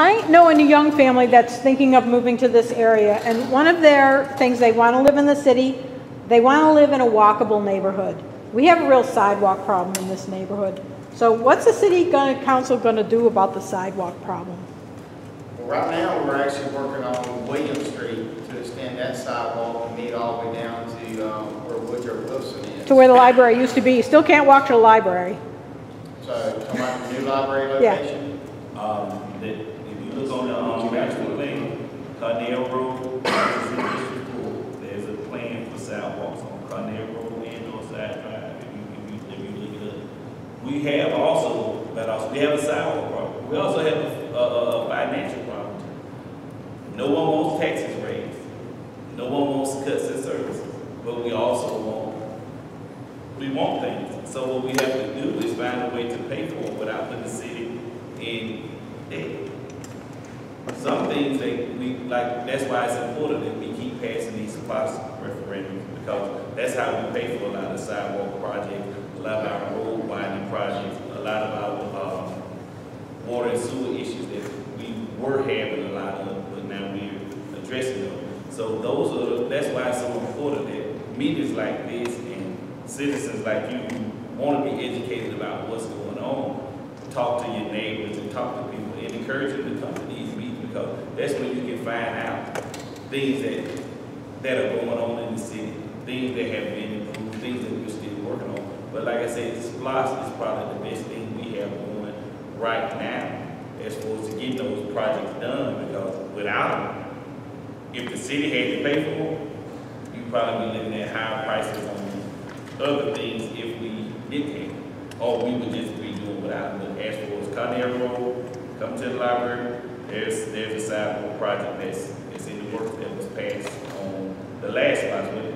I know a young family that's thinking of moving to this area, and one of their things, they want to live in the city, they want to live in a walkable neighborhood. We have a real sidewalk problem in this neighborhood. So what's the city gonna, council gonna do about the sidewalk problem? Well, right now, we're actually working on William Street to extend that sidewalk and meet all the way down to, um, where Woodrow Wilson is. To where the library used to be, you still can't walk to the library. So, talking about the new library location. Yeah. Um, that, if you look on the, um, actual thing, Carnell Road, there's a plan for sidewalks on Carnell Road and Northside Drive, if you, if you, if you look it up. We have also, but also, we have a sidewalk problem, we also have a, a, a financial problem. No one wants taxes raised, no one wants cuts in services, but we also want, we want things. So what we have to do is find a way to pay for it without putting the city in. Some things that we, like, that's why it's important that we keep passing these SPLOST referendums, because that's how we pay for a lot of sidewalk projects, a lot of our road widening projects, a lot of our, um, water and sewer issues that we were having a lot of, but now we're addressing them. So those are, that's why it's so important that meetings like this and citizens like you who want to be educated about what's going on, talk to your neighbors and talk to people and encourage them to come to these meetings because that's when you can find out things that, that are going on in the city, things that have been improved, things that we're still working on. But like I said, this SPLOST is probably the best thing we have going right now as far as to get those projects done because without them, if the city had to pay for them, you'd probably be looking at higher prices on other things if we didn't have. Or we would just be doing without them. But as far as Connery Road, come to the library, there's, there's a sidewalk project that's, that's in the works that was passed on the last last week.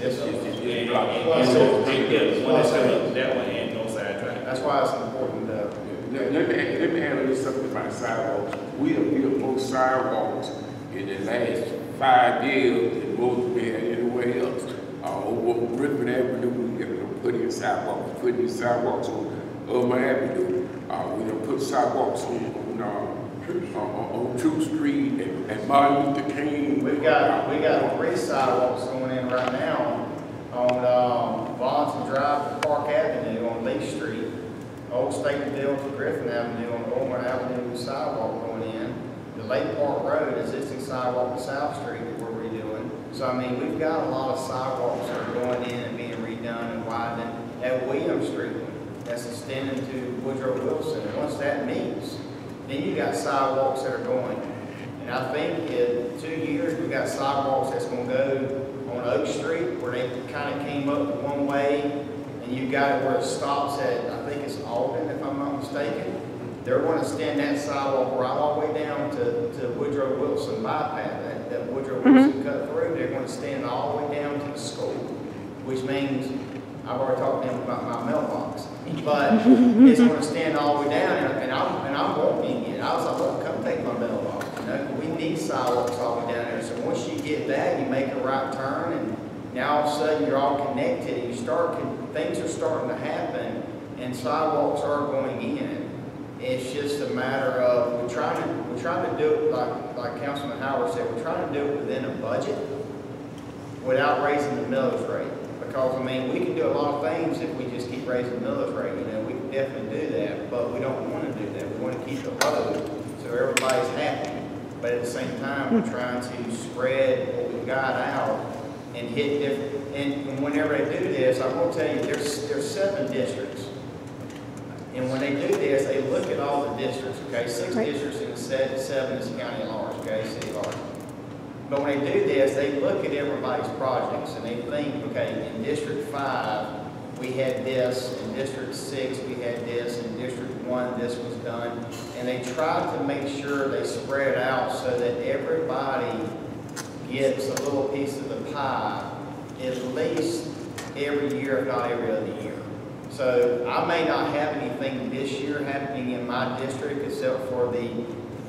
Yes, sir. And, and, and so, yeah, the one that's coming up, that one and Northside Drive. That's why it's important to, Let, let me, let me add a little something about sidewalks. We have built more sidewalks in the last five years than most we had anywhere else. Uh, over Griffin Avenue, we have put in sidewalks, put in sidewalks on Elmer Avenue. Uh, we have put sidewalks on, on, uh, on, on Street and, and Martin Luther King. we've got, we got three sidewalks going in right now on, um, Vonson Drive to Park Avenue on Lee Street. Old Statenville to Griffin Avenue on Ormond Avenue sidewalk going in. The Lake Park Road, existing sidewalk to South Street that we're redoing. So, I mean, we've got a lot of sidewalks that are going in and being redone and widened At William Street, that's extending to Woodrow Wilson. And once that meets, then you got sidewalks that are going. And I think in two years, we've got sidewalks that's gonna go on Oak Street where they kind of came up one way and you got it where it stops at, I think it's Alden, if I'm not mistaken. They're gonna extend that sidewalk right all the way down to, to Woodrow Wilson bypass, that, that Woodrow mm-hmm. Wilson cut through. They're gonna extend all the way down to the school, which means, I've already talked to them about my mailbox. But it's gonna stand all the way down and and I'm, and I'm walking it. I was like, look, come take my mailbox, you know? We need sidewalks all the way down there. So once you get that, you make a right turn and now all of a sudden you're all connected and you start, things are starting to happen and sidewalks are going in. It's just a matter of, we're trying to, we're trying to do it, like, like Councilman Howard said, we're trying to do it within a budget without raising the millage rate. Because, I mean, we can do a lot of things if we just keep raising the rate, you know, we can definitely do that, but we don't want to do that. We want to keep it low, so everybody's happy. But at the same time, we're trying to spread what we've got out and hit different, and and whenever they do this, I will tell you, there's, there's seven districts. And when they do this, they look at all the districts, okay, six Right. districts and seven is county at large, okay, city large. But when they do this, they look at everybody's projects and they think, okay, in District Five, we had this, in District Six, we had this, in District One, this was done. And they try to make sure they spread it out so that everybody gets a little piece of the pie, at least every year, if not every other year. So I may not have anything this year happening in my district except for the,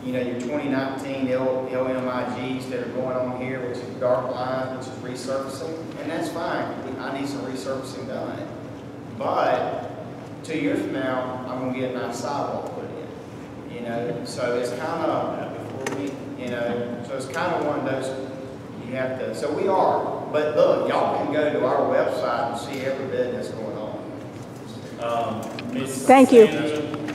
you know, your 2019 L- LMIGs that are going on here, which is dark line, which is resurfacing, and that's fine. I need some resurfacing done. But two years from now, I'm gonna get a nice sidewalk put in. you know, so it's kind of, Before we, you know, so it's kind of one of those, you have to, so we are. But look, y'all can go to our website and see every bit that's going on. um, Ms. Thank you. Sandra,